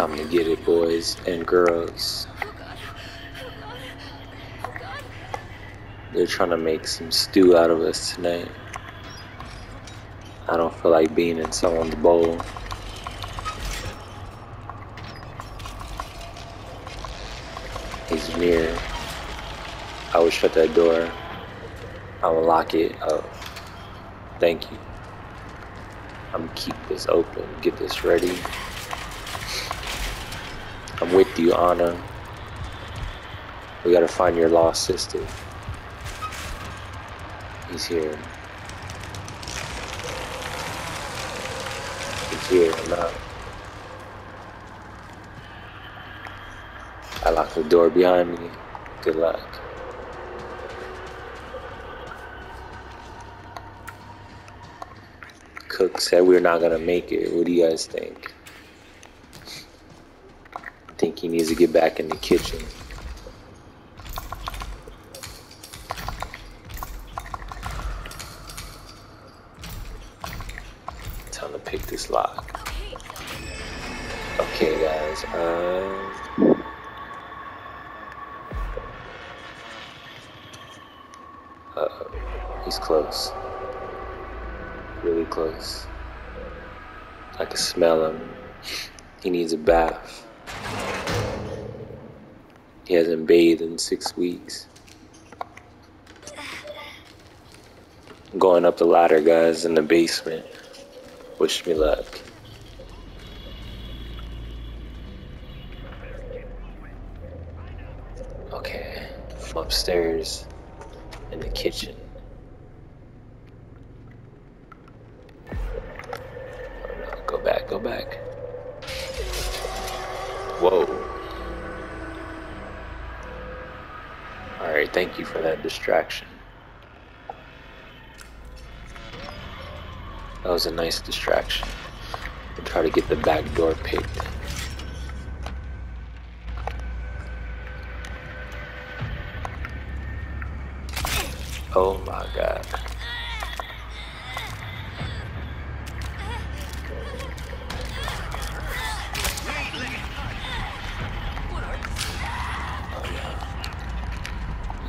Time to get it, boys and girls. They're trying to make some stew out of us tonight. I don't feel like being in someone's bowl. He's near. I would shut that door. I will lock it. Oh, thank you. I'm keep this open. Get this ready. I'm with you, Ana. We gotta find your lost sister. He's here. He's here. I'm out. I locked the door behind me. Good luck. Cook said we're not gonna make it. What do you guys think? He needs to get back in the kitchen. Time to pick this lock. Okay, guys. Uh, he's close. Really close. I can smell him. He needs a bath. He hasn't bathed in six weeks. Going up the ladder, guys, in the basement. Wish me luck. Okay, I'm upstairs in the kitchen. Thank you for that distraction. That was a nice distraction. We'll try to get the back door picked. Oh my god.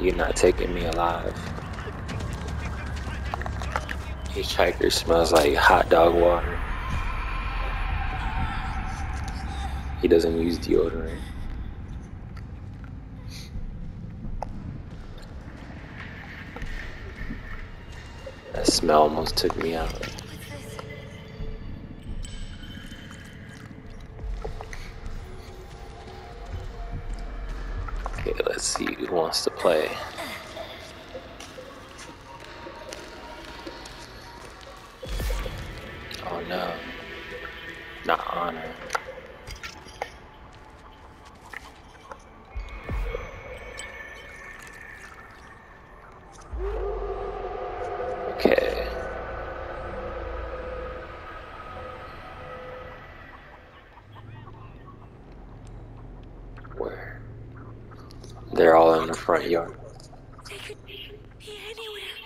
You're not taking me alive. Hitchhiker smells like hot dog water. He doesn't use deodorant. That smell almost took me out. Play. They're all in the front yard.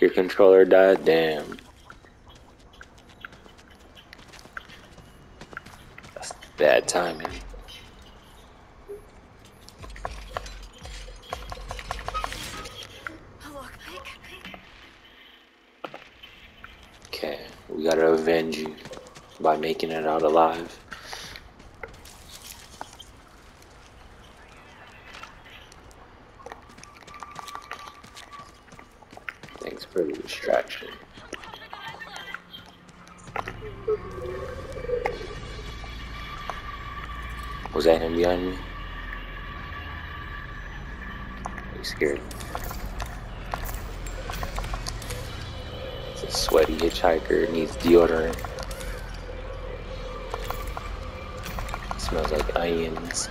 Your controller died? Damn. That's bad timing. Okay, we gotta avenge you by making it out alive. For the distraction. Was that him behind me? You scared? It's a sweaty hitchhiker, needs deodorant. smells like onions.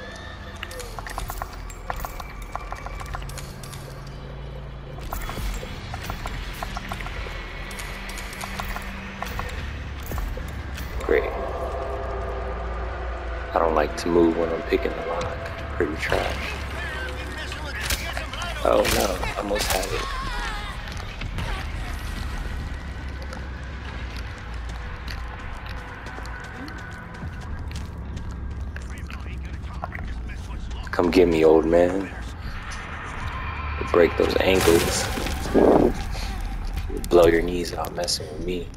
To move when I'm picking the lock. Pretty trash. Oh no, I almost had it. Come get me, old man. Break those ankles. Blow your knees out messing with me.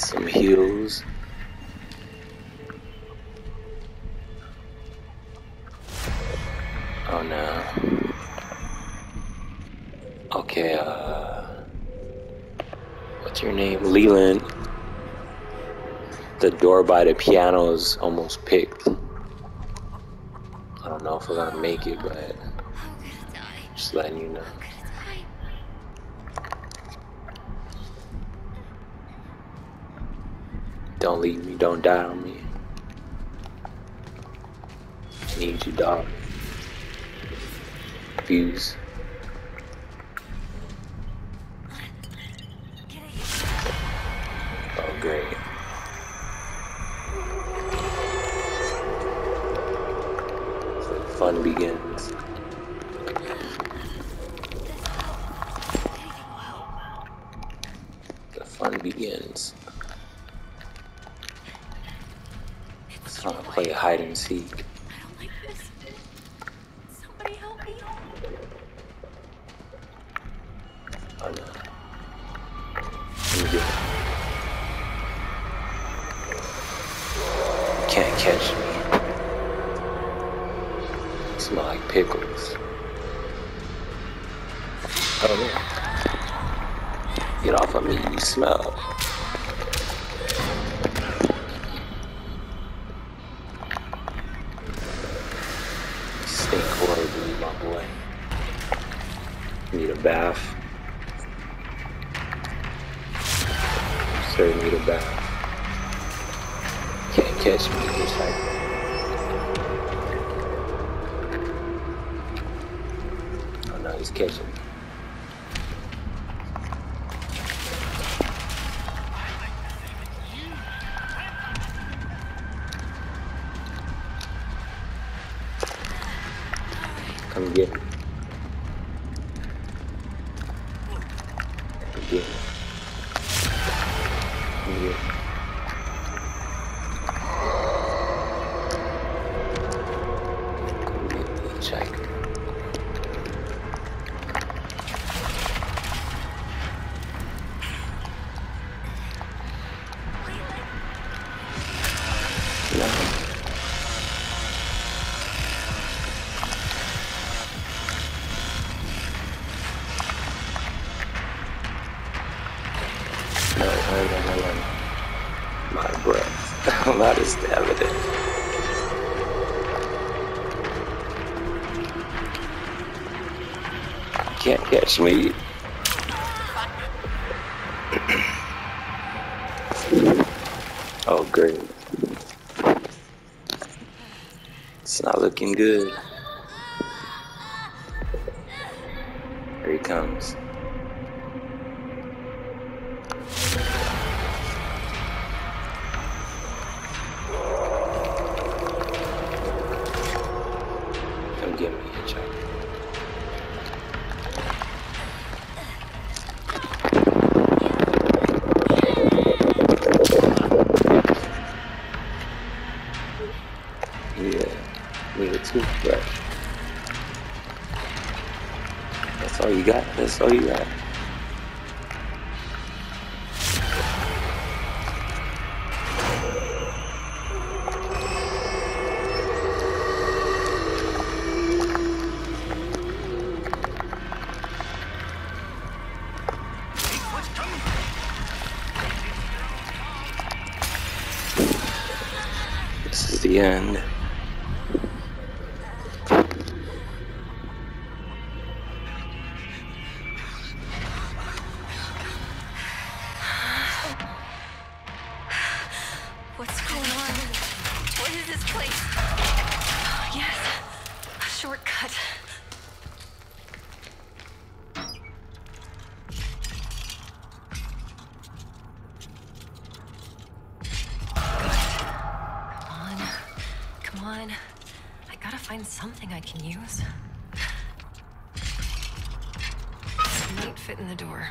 Some heels. Oh no. Okay, uh. What's your name? Leland. The door by the piano is almost picked. I don't know if we're gonna make it, but just letting you know. I'm gonna die. Don't leave me, don't die on me. Need you, dog. Fuse. Oh, great. So the fun begins. The fun begins. Play hide and seek. I don't like this. Somebody help me. Oh no. Let me can't catch me. Smell like pickles. Oh, yeah. Get off of me, you smell. Bath. Sir, need a bath. Can't catch me, hitchhiker. Oh no, he's catching me. Come get me. Me. oh, great. It's not looking good. Here he comes. All you? Place? Yes, a shortcut. Come on. Come on. I gotta find something I can use. This might fit in the door.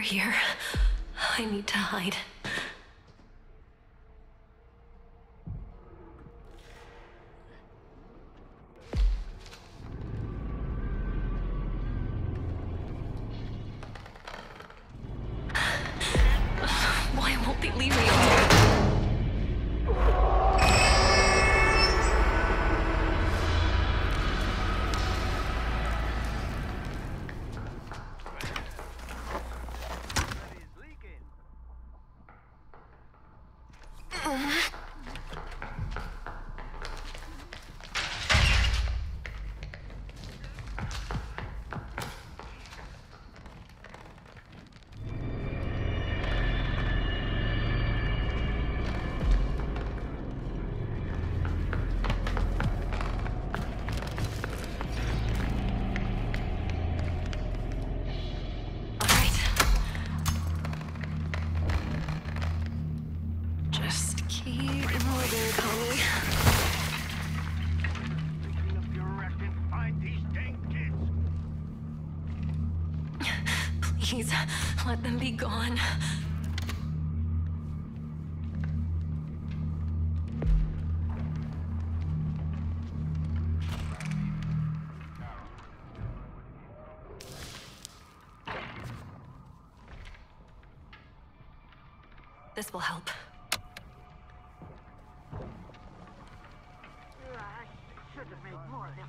Here. I need to hide. Please, let them be gone. More of them.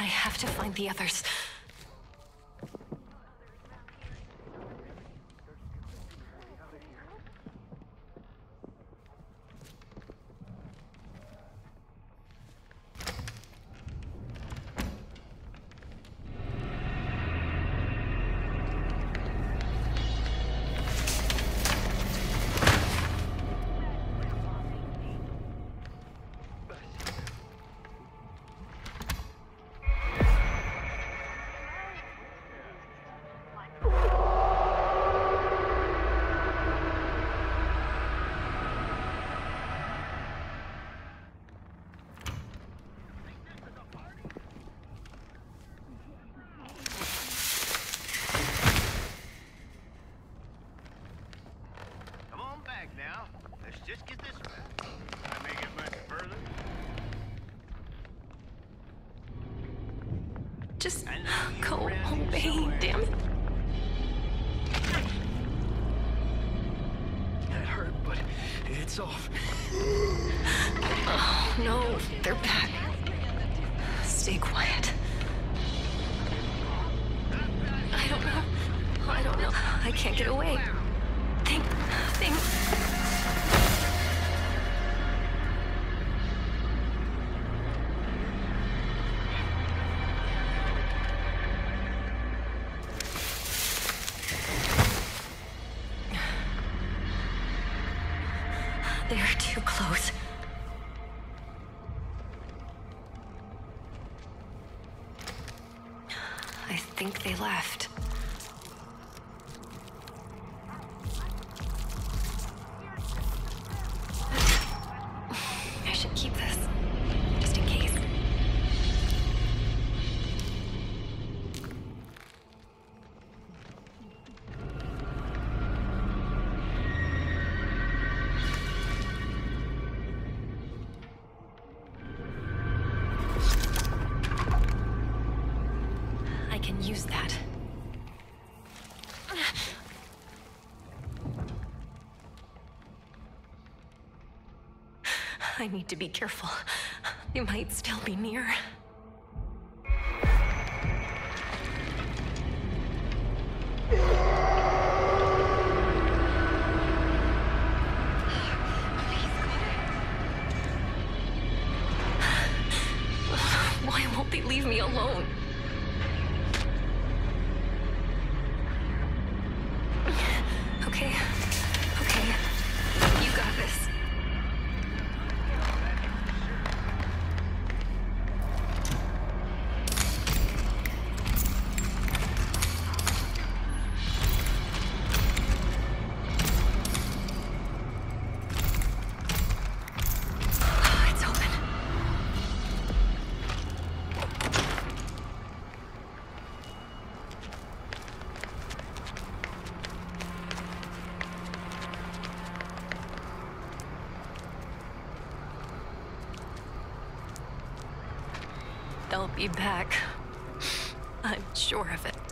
I have to find the others. Just I know you go away, damn it. That hurt, but it's off. Oh, no, they're back. Stay quiet. I don't know. I don't know. I can't get away. Think, think. They're too close. I think they left. I need to be careful. They might still be near. Why won't they leave me alone? Be back. I'm sure of it.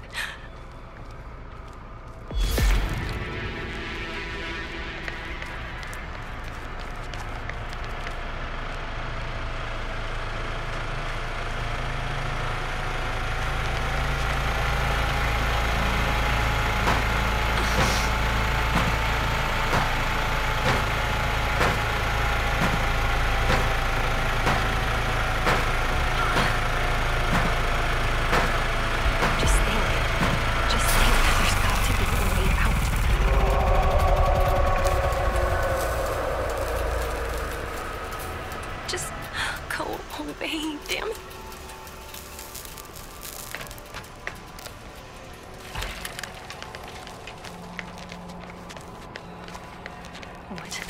What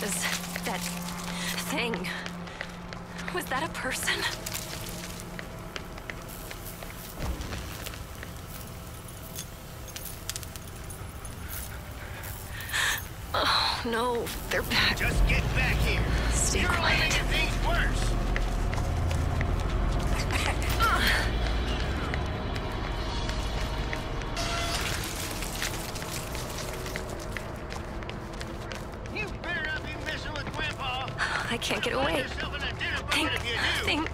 was that thing? Was that a person? Oh no, they're back. Just get back here. Stay You're quiet. making things worse. Ah. I can't get away. Think, think.